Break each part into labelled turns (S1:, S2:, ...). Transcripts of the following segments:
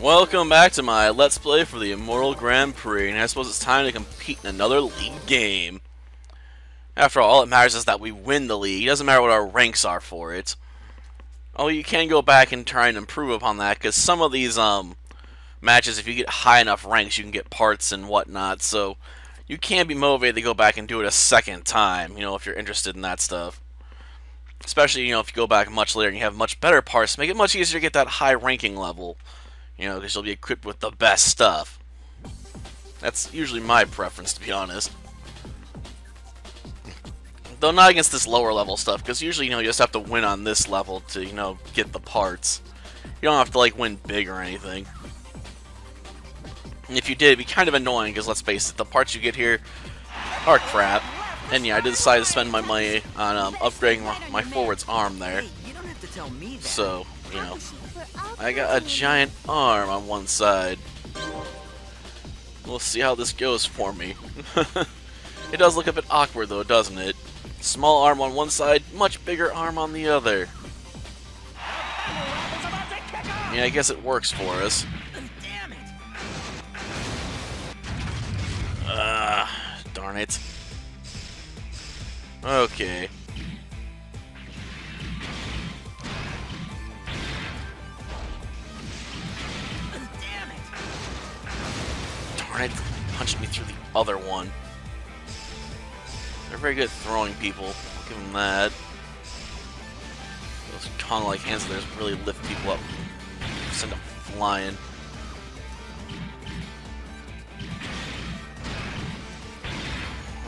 S1: Welcome back to my Let's Play for the Immortal Grand Prix, and I suppose it's time to compete in another league game. After all, all it matters is that we win the league. It doesn't matter what our ranks are for it. Oh, you can go back and try and improve upon that, because some of these um matches, if you get high enough ranks, you can get parts and whatnot, so you can be motivated to go back and do it a second time, you know, if you're interested in that stuff. Especially, you know, if you go back much later and you have much better parts, make it much easier to get that high ranking level. You know, because you'll be equipped with the best stuff. That's usually my preference, to be honest. Though not against this lower level stuff, because usually, you know, you just have to win on this level to, you know, get the parts. You don't have to, like, win big or anything. And if you did, it'd be kind of annoying, because let's face it, the parts you get here are crap. And yeah, I did decide to spend my money on um, upgrading my forward's arm there. So, you know, I got a giant arm on one side. We'll see how this goes for me. it does look a bit awkward though, doesn't it? Small arm on one side, much bigger arm on the other. Yeah, I guess it works for us. Ah, uh, darn it. Okay. Other one. They're very good at throwing people. I'll give them that. Those Kong-like hands of theirs really lift people up. Send them flying.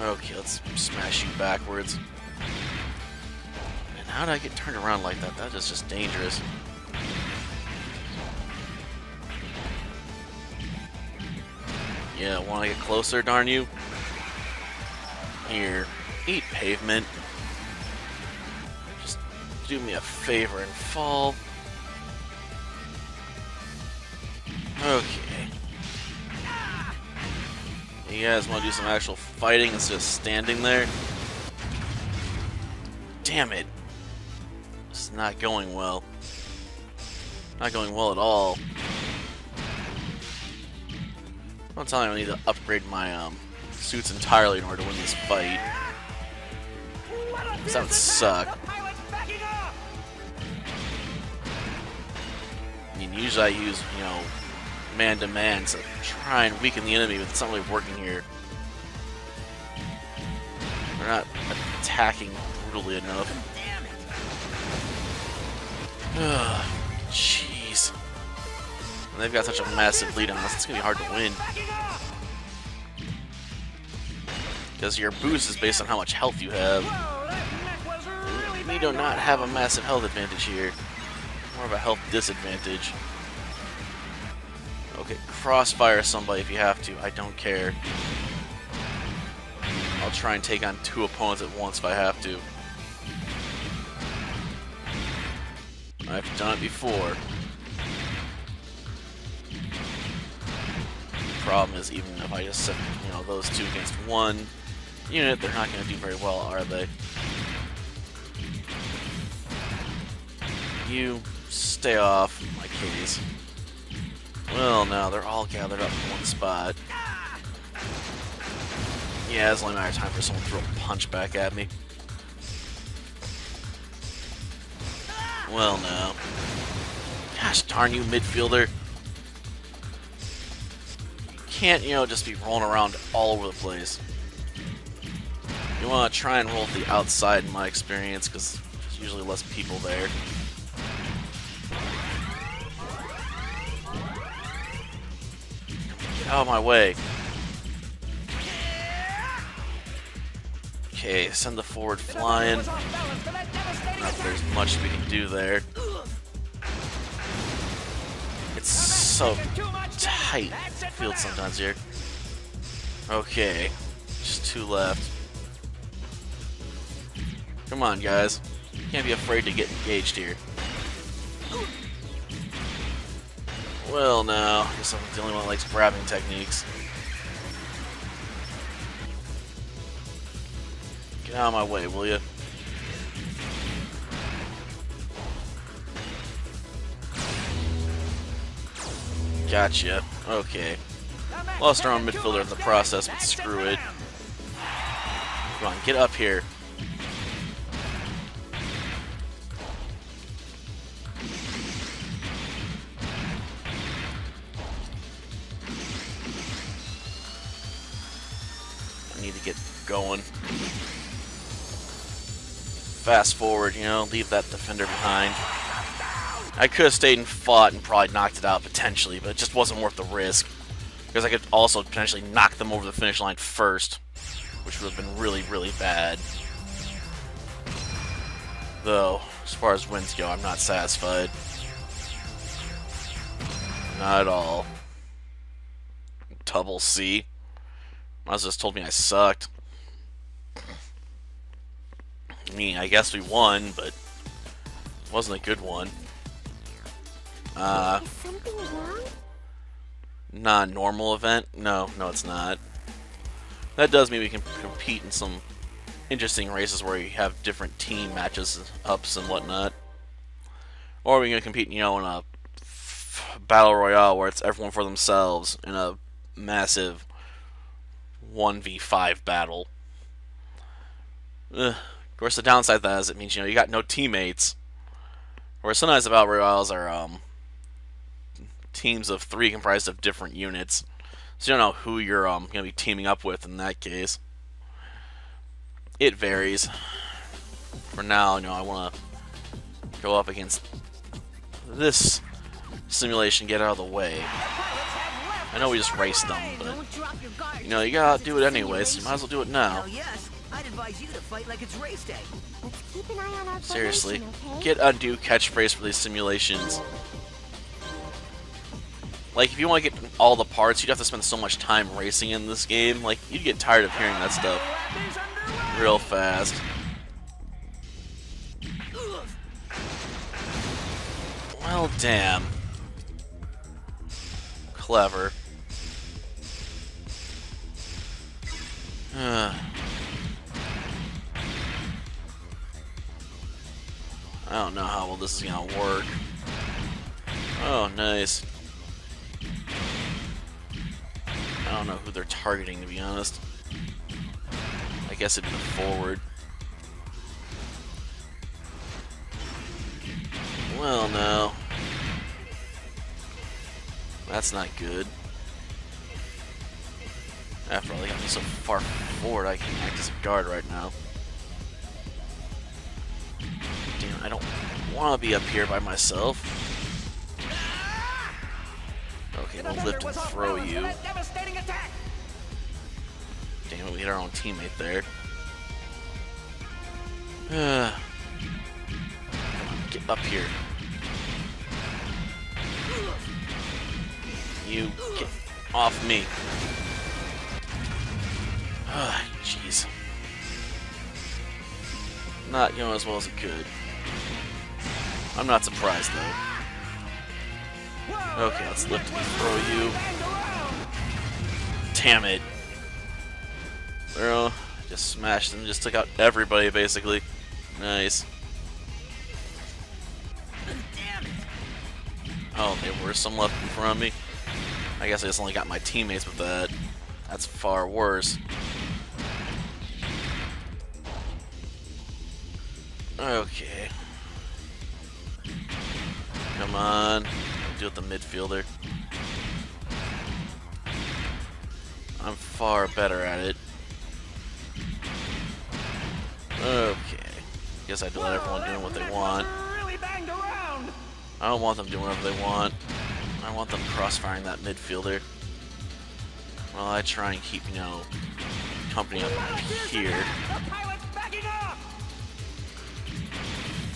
S1: Okay, let's smash you backwards. And how did I get turned around like that? That is just dangerous. Yeah, want to get closer, darn you? Here, eat pavement. Just do me a favor and fall. Okay. You guys want to do some actual fighting instead of standing there? Damn it. This is not going well. Not going well at all. I'm telling you, I need to upgrade my um, suits entirely in order to win this fight. That would suck. I mean, usually I use, you know, man-to-man -to, -man to try and weaken the enemy, but it's not really working here. They're not attacking brutally enough. And they've got such a massive lead on us, it's going to be hard to win. Because your boost is based on how much health you have. We do not have a massive health advantage here. More of a health disadvantage. Okay, crossfire somebody if you have to. I don't care. I'll try and take on two opponents at once if I have to. I've done it before. Problem is even if I just set, you know, those two against one unit, they're not going to do very well, are they? You stay off my case. Well, now they're all gathered up in one spot. Yeah, it's only a matter of time for someone to throw a punch back at me. Well, now. Gosh darn you, midfielder can't, you know, just be rolling around all over the place. You want to try and roll the outside in my experience, because there's usually less people there. Get out of my way. Okay, send the forward flying. Not there's much we can do there. It's so tight field sometimes here. Okay, just two left. Come on, guys. You can't be afraid to get engaged here. Well, now, I guess I'm the only one that likes grabbing techniques. Get out of my way, will you? Gotcha. Okay. Lost our own midfielder in the process, but screw it. Come on, get up here. I need to get going. Fast forward, you know, leave that defender behind. I could have stayed and fought and probably knocked it out potentially, but it just wasn't worth the risk. Because I could also potentially knock them over the finish line first, which would have been really, really bad. Though, as far as wins go, I'm not satisfied. Not at all. Double C. Might just told me I sucked. I mean, I guess we won, but it wasn't a good one. Uh, not normal event? No, no, it's not. That does mean we can compete in some interesting races where we have different team matches, ups and whatnot. Or we can compete, you know, in a battle royale where it's everyone for themselves in a massive 1v5 battle. Ugh. Of course, the downside of that is it means, you know, you got no teammates. Whereas sometimes the battle royales are, um, teams of three comprised of different units. So you don't know who you're um, going to be teaming up with in that case. It varies. For now, you know, I want to go up against this simulation, get out of the way. I know we just raced them, but, you know, you gotta do it anyway, so you might as well do it now. Seriously, get undue catchphrase for these simulations. Like, if you want to get all the parts, you'd have to spend so much time racing in this game. Like, you'd get tired of hearing that stuff real fast. Well, damn. Clever. I don't know how well this is gonna work. Oh, nice. I don't know who they're targeting, to be honest. I guess it'd be forward. Well, no. That's not good. After all, they got me so far forward, I can act as a guard right now. Damn, I don't want to be up here by myself. Okay, we'll lift and throw you. Damn it, we hit our own teammate there. Get up here. You get off me. Ah, jeez. Not going as well as it could. I'm not surprised though. Okay, let's lift and throw you. Damn it. Well, just smashed them, just took out everybody basically. Nice. Oh, there were some left in front of me. I guess I just only got my teammates with that. That's far worse. Okay. Come on deal with the midfielder. Far better at it. Okay. Guess I to let everyone do what they want. I don't want them doing whatever they want. I want them crossfiring that midfielder. Well, I try and keep, you know, company up here.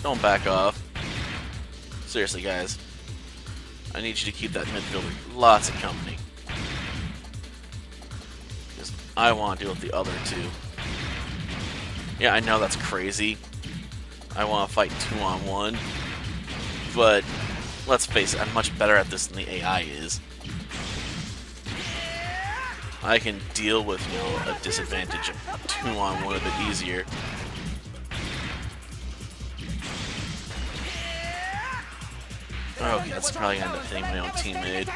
S1: Don't back off. Seriously, guys. I need you to keep that midfielder lots of company. I want to deal with the other two. Yeah, I know that's crazy. I want to fight two on one. But let's face it, I'm much better at this than the AI is. I can deal with, you know, a disadvantage of two on one a bit easier. Okay, that's probably gonna end up hitting my own teammate.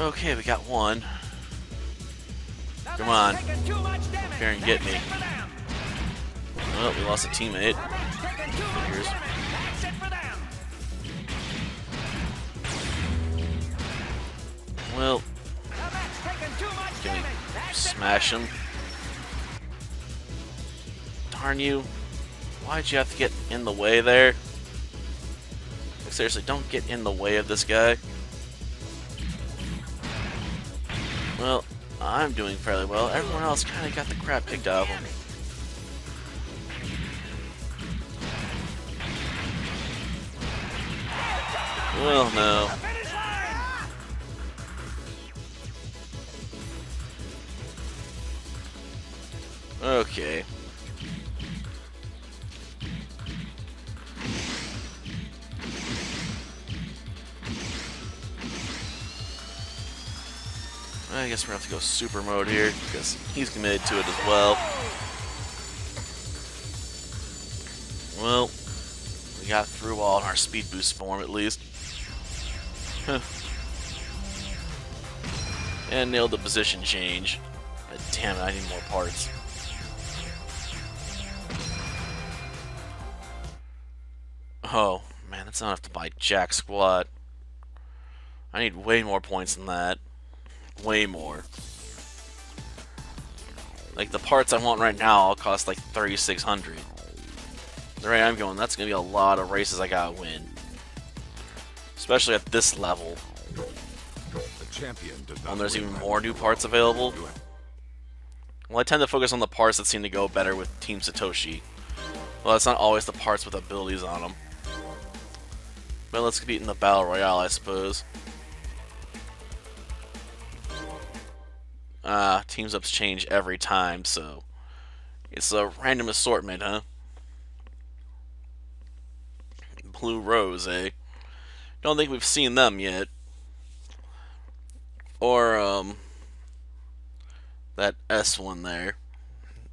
S1: Okay, we got one. Come on. Here and get me. Well, we lost a teammate. Figures. Well, can we smash him? Darn you. Why'd you have to get in the way there? Like, seriously, don't get in the way of this guy. I'm doing fairly well. Everyone else kind of got the crap kicked out of them. Well, no. Okay. I guess we're gonna have to go super mode here, because he's committed to it as well. Well, we got through all in our speed boost form at least. and nailed the position change. But damn it, I need more parts. Oh, man, that's not enough to buy jack squat. I need way more points than that. Way more. Like, the parts I want right now all cost like 3600 The rate I'm going, that's going to be a lot of races I gotta win. Especially at this level. The champion and there's even more new parts available. Well, I tend to focus on the parts that seem to go better with Team Satoshi. Well, that's not always the parts with abilities on them. But let's compete in the Battle Royale, I suppose. Ah, teams ups change every time, so it's a random assortment, huh? Blue Rose, eh? Don't think we've seen them yet. Or, um, that S one there.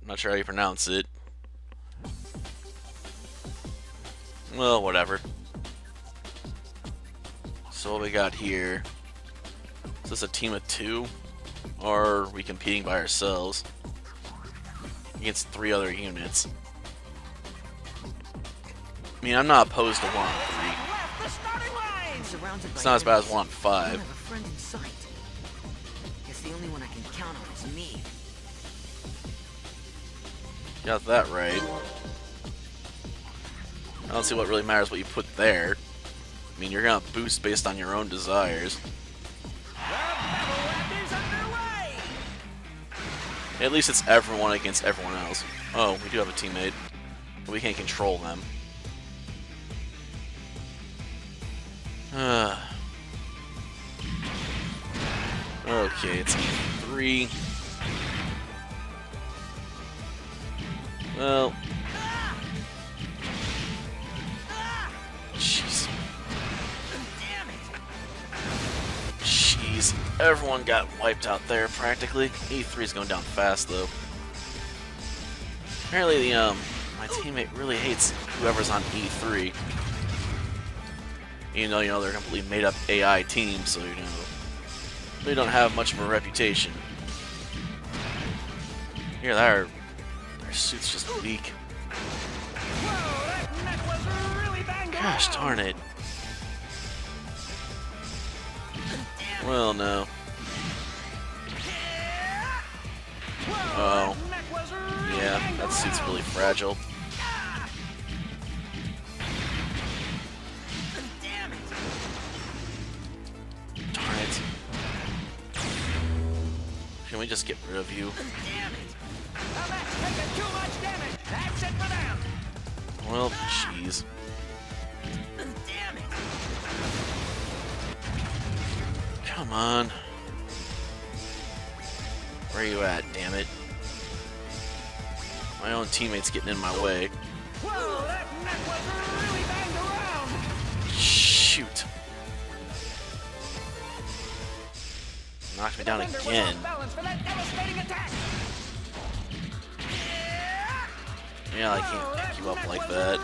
S1: Not sure how you pronounce it. Well, whatever. So what we got here? Is this a team of two? Or are we competing by ourselves? Against three other units. I mean, I'm not opposed to 1-3. It's not as bad as 1-5. Got that right. I don't see what really matters what you put there. I mean, you're gonna boost based on your own desires. At least it's everyone against everyone else. Oh, we do have a teammate. But we can't control them. Uh. Okay, it's three. Well. Everyone got wiped out there, practically. E3 is going down fast, though. Apparently, the, um, my teammate really hates whoever's on E3. Even though, you know, they're a completely made-up AI team, so, you know, they don't have much of a reputation. Here, that their suit's just weak. Gosh darn it. Well, no. Oh. Yeah, that suit's really fragile. Darn it. Can we just get rid of you? Well, jeez. Come on. Where are you at, damn it? My own teammate's getting in my way. Shoot. Knocked me down again. Yeah, I can't pick you up like that.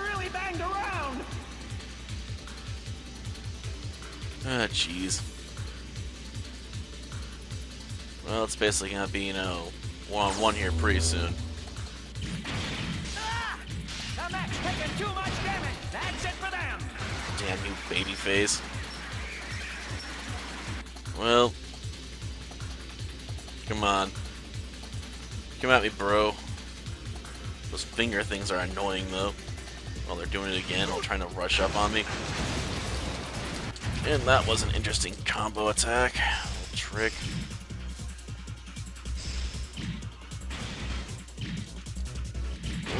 S1: Ah, jeez. Well, it's basically gonna be, you know, one on one here pretty soon. Damn you, baby face. Well, come on. Come at me, bro. Those finger things are annoying, though. While they're doing it again while trying to rush up on me. And that was an interesting combo attack. Trick.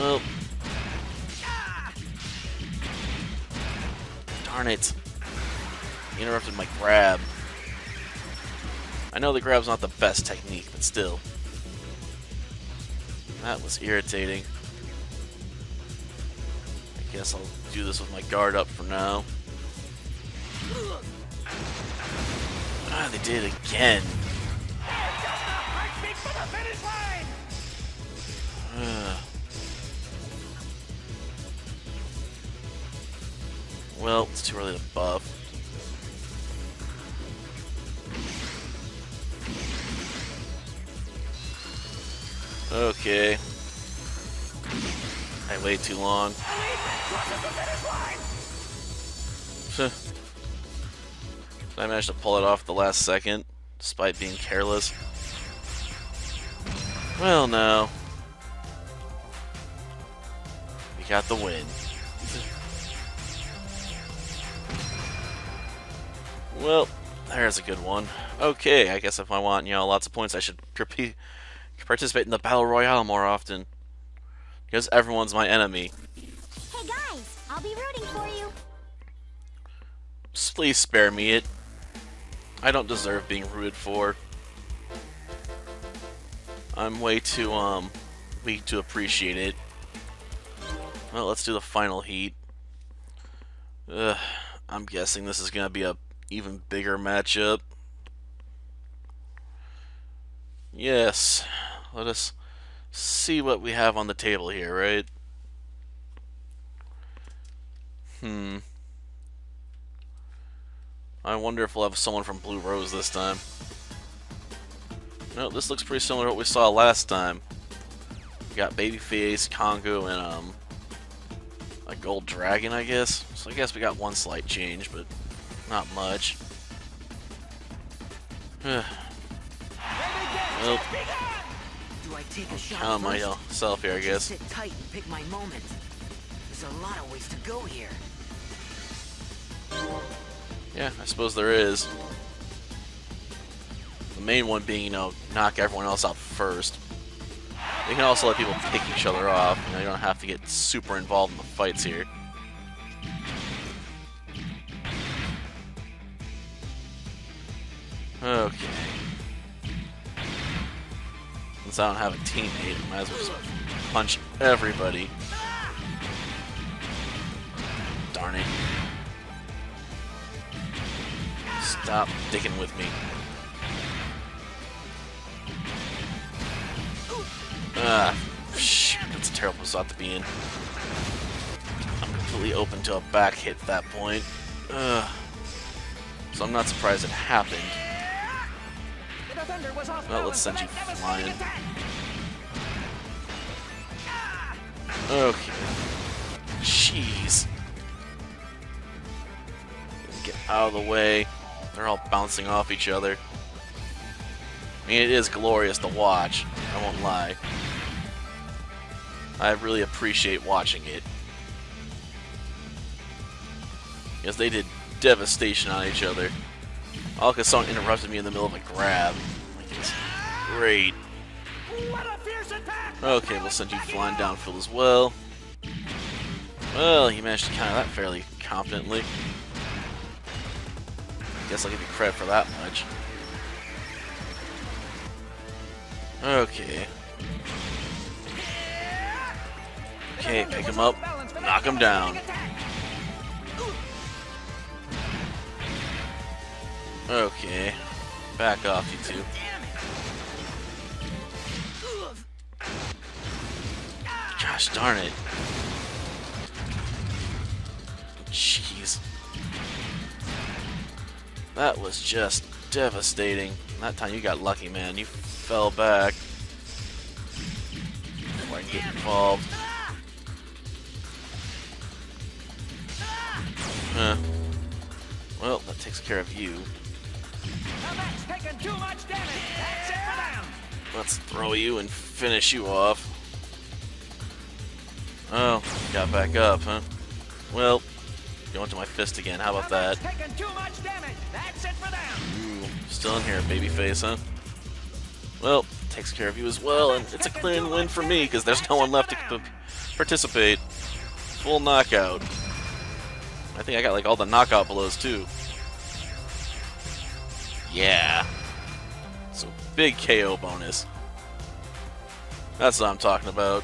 S1: Well. Darn it. He interrupted my grab. I know the grab's not the best technique, but still. That was irritating. I guess I'll do this with my guard up for now. Ah, they did it again.
S2: Just
S1: well, it's too early to buff. Okay. I waited too long. I managed to pull it off the last second, despite being careless. Well, no. We got the win. Well, there's a good one. Okay, I guess if I want, you know, lots of points, I should participate in the Battle Royale more often. Because everyone's my enemy.
S3: Hey guys, I'll be rooting for you.
S1: Please spare me it. I don't deserve being rooted for. I'm way too, um, weak to appreciate it. Well, let's do the final heat. Ugh, I'm guessing this is gonna be a even bigger matchup. Yes, let us see what we have on the table here, right? Hmm. I wonder if we'll have someone from Blue Rose this time. No, this looks pretty similar to what we saw last time. We got Babyface, Congo, and um, a Gold Dragon, I guess. So I guess we got one slight change, but not much. well,
S4: Do I take a shot
S1: myself here, I guess.
S4: Sit tight and pick my moment. There's a lot of ways to go here.
S1: Yeah, I suppose there is. The main one being, you know, knock everyone else out first. You can also let people pick each other off. You know, you don't have to get super involved in the fights here. Okay. Since I don't have a teammate, I might as well just punch everybody. Darn it. Stop dicking with me. Ah, shoot, that's a terrible spot to be in. I'm completely open to a back hit at that point. Ugh. So I'm not surprised it happened. Well, let's send you flying. Okay. Jeez. Get out of the way. They're all bouncing off each other. I mean, it is glorious to watch. I won't lie. I really appreciate watching it. Because they did devastation on each other. All because someone interrupted me in the middle of a grab. Great. Okay, we'll send you flying downfield as well. Well, he managed to counter that fairly competently. Guess I'll give you credit for that much. Okay. Okay, pick him up, knock him down. Okay. Back off, you two. Gosh darn it. Jeez. That was just devastating. That time you got lucky, man. You fell back. Before I can get involved. Huh. Well, that takes care of you.
S2: Now that's taking too much damage. That's it for them.
S1: Let's throw you and finish you off. Oh, got back up, huh? Well, going to my fist again. How about that?
S2: too much. That's it for them.
S1: Ooh, still in here, babyface, huh? Well, takes care of you as well, and it's a clean win for me because there's no one left to participate. Full knockout. I think I got like all the knockout blows too. Yeah. So big KO bonus. That's what I'm talking about.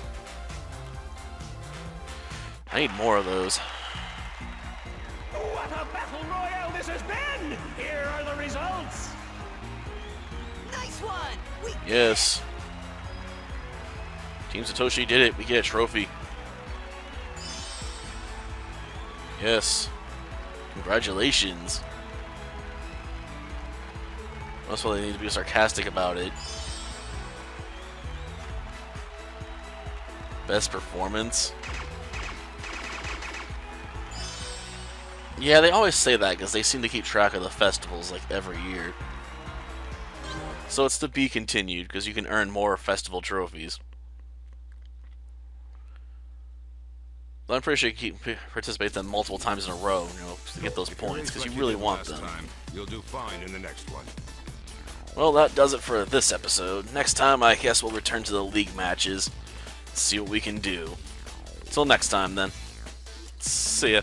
S1: I need more of those.
S2: What a battle royale this has been. Here are the results.
S4: Nice one! We
S1: Yes. Team Satoshi did it. We get a trophy. Yes. Congratulations. That's why they need to be sarcastic about it. Best performance. Yeah, they always say that because they seem to keep track of the festivals like every year. So it's to be continued because you can earn more festival trophies. But I'm pretty sure you can keep, participate them multiple times in a row, you know, to get those points because you really want them.
S5: You'll do fine in the next one.
S1: Well, that does it for this episode. Next time, I guess we'll return to the league matches, see what we can do. Till next time, then. See ya.